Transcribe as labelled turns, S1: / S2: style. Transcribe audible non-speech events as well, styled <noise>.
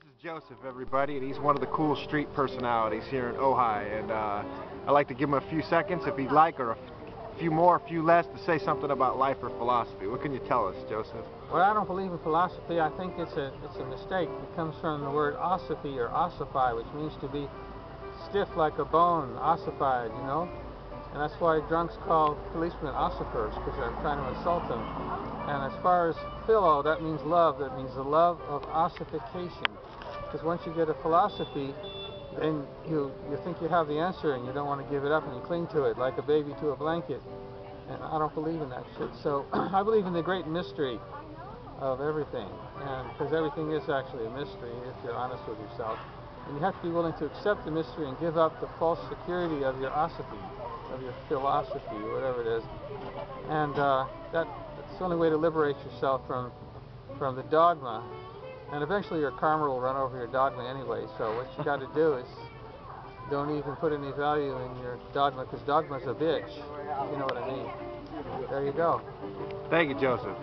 S1: This is Joseph, everybody, and he's one of the cool street personalities here in Ojai. And uh, I'd like to give him a few seconds, if he'd like, or a few more, a few less, to say something about life or philosophy. What can you tell us, Joseph?
S2: Well, I don't believe in philosophy. I think it's a it's a mistake. It comes from the word ossify or ossify, which means to be stiff like a bone, ossified, you know. And that's why drunks call policemen ossifers, because they're trying to insult them. And as far as philo, that means love. That means the love of ossification. Because once you get a philosophy, then you, you think you have the answer and you don't want to give it up and you cling to it like a baby to a blanket. And I don't believe in that shit. So <clears throat> I believe in the great mystery of everything. And because everything is actually a mystery if you're honest with yourself. And you have to be willing to accept the mystery and give up the false security of your ossify of your philosophy, whatever it is. And uh, that, that's the only way to liberate yourself from from the dogma. And eventually your karma will run over your dogma anyway. So what you got to do is don't even put any value in your dogma, because dogma's a bitch. You know what I mean. There you go.
S1: Thank you, Joseph.